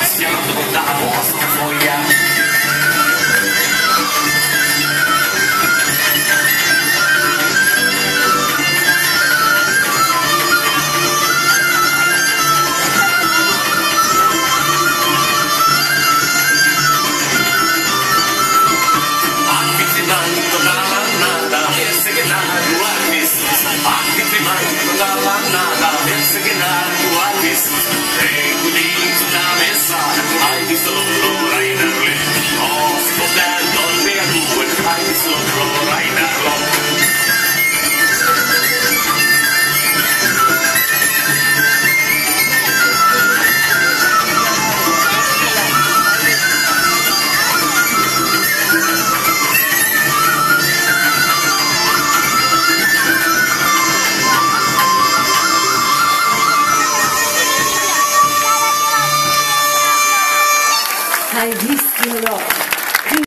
fasciato dalla vostra foglia. Avvicinando dalla nada, che nada nada, I risk you a lot.